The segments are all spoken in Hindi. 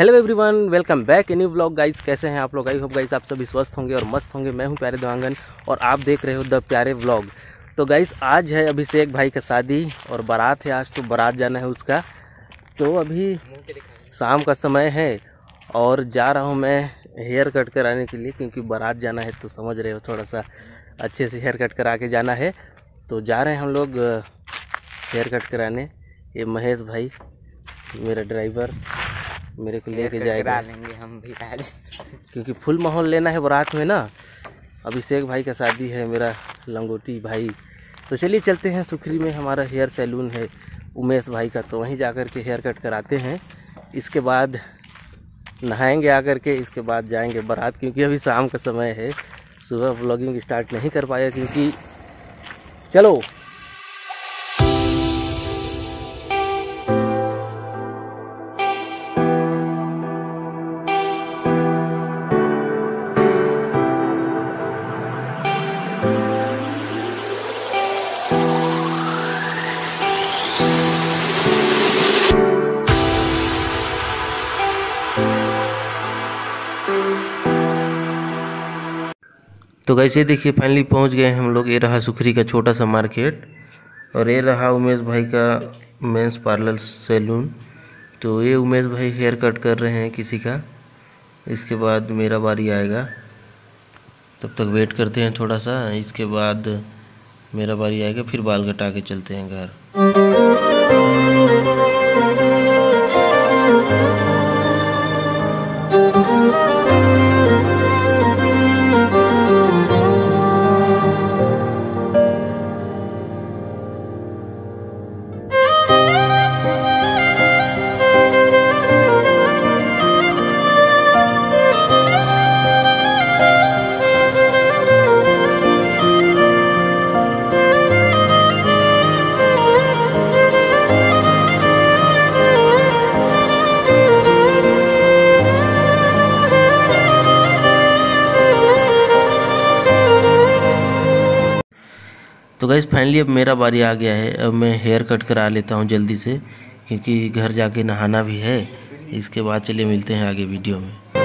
Hello everyone welcome back new blog guys कैसे हैं आप लोग? आई होप गाइस आप सभी स्वस्थ होंगे और मस्त होंगे। मैं हूँ प्यारे देवांगन और आप देख रहे हो द प्यारे ब्लॉग तो गाइस आज है अभिषेक भाई का शादी और बारात है आज तो बारात जाना है उसका। तो अभी शाम का समय है और जा रहा हूँ मैं हेयर कट कराने के लिए, क्योंकि बारात जाना है तो समझ रहे हो थोड़ा सा अच्छे से हेयर कट करा के जाना है। तो जा रहे हैं हम लोग हेयर कट कराने। ये महेश भाई, मेरा ड्राइवर मेरे को लेके जाएगा। लेंगे हम भी आज। क्योंकि फुल माहौल लेना है बारात में ना। अभिषेक भाई का शादी है मेरा लंगोटी भाई। तो चलिए चलते हैं सुखरी में हमारा हेयर सैलून है उमेश भाई का। तो वहीं जा कर के हेयर कट कराते हैं। इसके बाद नहाएँगे आकर के इसके बाद जाएँगे बारात क्योंकि अभी शाम का समय है। सुबह ब्लॉगिंग स्टार्ट नहीं कर पाया क्योंकि चलो तो कैसे देखिए फाइनली पहुँच गए हम लोग। ये रहा सुखरी का छोटा सा मार्केट और ये रहा उमेश भाई का मेंस पार्लर सैलून तो ये उमेश भाई हेयर कट कर रहे हैं किसी का। इसके बाद मेरा बारी आएगा। तब तक वेट करते हैं थोड़ा सा। इसके बाद मेरा बारी आएगा, फिर बाल कटा के चलते हैं घर। तो गैस फाइनली अब मेरा बारी आ गया है। अब मैं हेयर कट करा लेता हूँ जल्दी से, क्योंकि घर जाके नहाना भी है। इसके बाद चलिए मिलते हैं आगे वीडियो में।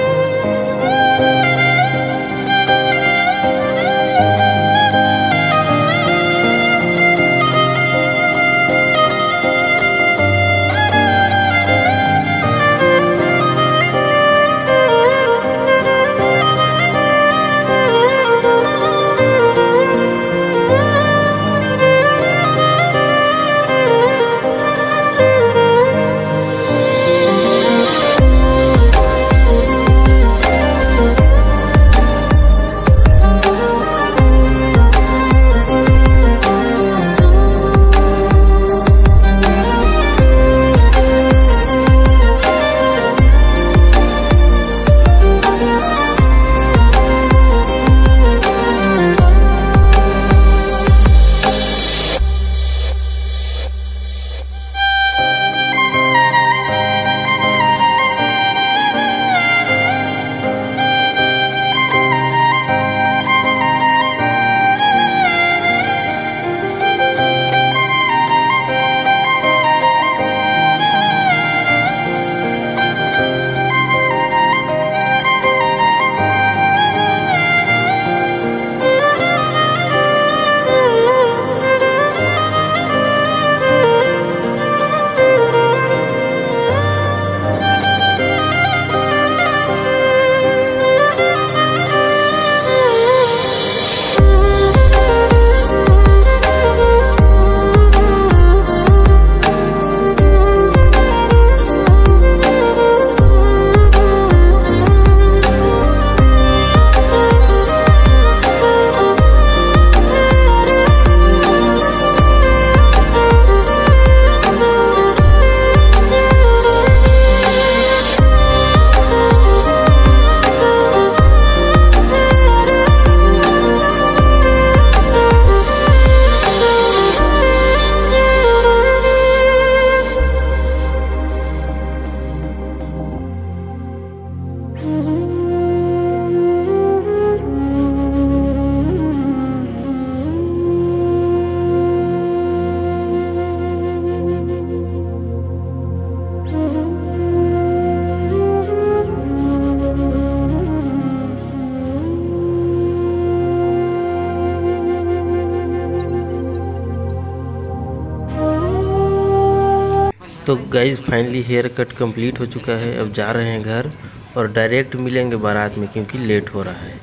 तो guys finally hair cut complete हो चुका है। अब जा रहे हैं घर और डायरेक्ट मिलेंगे बारात में क्योंकि लेट हो रहा है।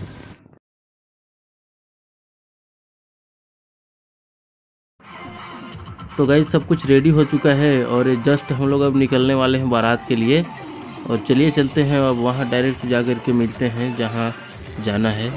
तो गाइज़ सब कुछ रेडी हो चुका है और जस्ट हम लोग अब निकलने वाले हैं बारात के लिए। और चलिए चलते हैं। अब वहाँ डायरेक्ट जा कर के मिलते हैं जहाँ जाना है।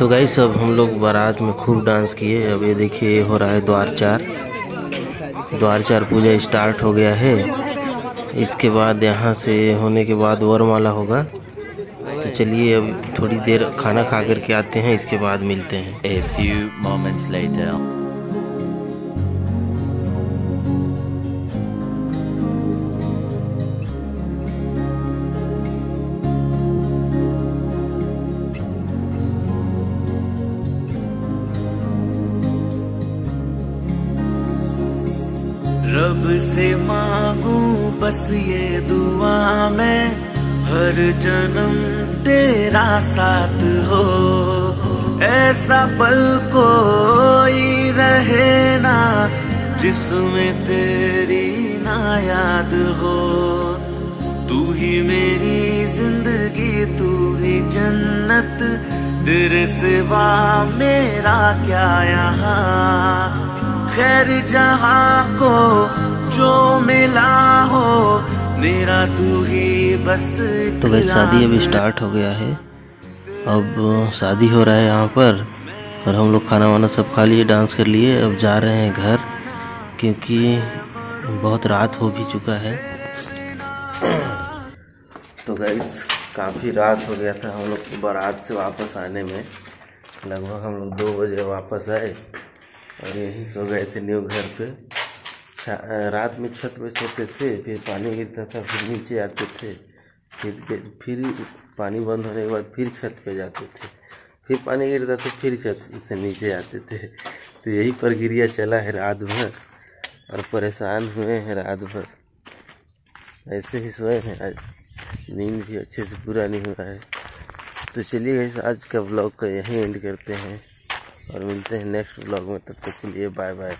तो गई सब हम लोग बारात में खूब डांस किए। अब ये देखिए, ये हो रहा है द्वार चार द्वार चार पूजा स्टार्ट हो गया है। इसके बाद यहाँ से होने के बाद वरमाला होगा। तो चलिए, अब थोड़ी देर खाना खा करके आते हैं, इसके बाद मिलते हैं। A few moments later. से मांगू, बस ये दुआ मैं। हर जन्म तेरा साथ हो। ऐसा पल कोई रहे ना, जिसमें तेरी ना याद हो। तू ही मेरी ज़िंदगी, तू ही जन्नत। तेरे सिवा मेरा क्या यहाँ? खैर जहाँ को जो मिला हो मेरा तू ही बस तो गई शादी अभी स्टार्ट हो गया है। अब शादी हो रहा है यहाँ पर और हम लोग खाना वाना सब खा लिए डांस कर लिए अब जा रहे हैं घर क्योंकि बहुत रात हो भी चुका है। तो गैस काफ़ी रात हो गया था हम लोग बारात से वापस आने में। लगभग हम लोग दो बजे वापस आए और यहीं सो गए थे न्यू घर पे। रात में छत पे सोते थे, फिर पानी गिरता था, फिर नीचे आते थे, फिर फिर पानी बंद होने के बाद फिर छत पे जाते थे। फिर पानी गिरता था, फिर छत से नीचे आते थे। तो यही प्रक्रिया चला है रात भर, और परेशान हुए हैं रात भर। ऐसे ही सोए हैं, आज नींद भी अच्छे से पूरा नहीं हुआ है। तो चलिए गाइस आज का ब्लॉग का यहीं एंड करते हैं, और मिलते हैं नेक्स्ट ब्लॉग में, तब तक के लिए बाय बाय